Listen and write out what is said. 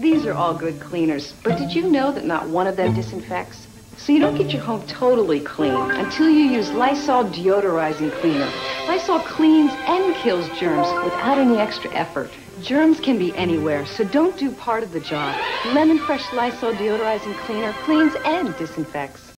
These are all good cleaners, but did you know that not one of them disinfects? So you don't get your home totally clean until you use Lysol deodorizing cleaner. Lysol cleans and kills germs without any extra effort. Germs can be anywhere, so don't do part of the job. Lemon Fresh Lysol deodorizing cleaner cleans and disinfects.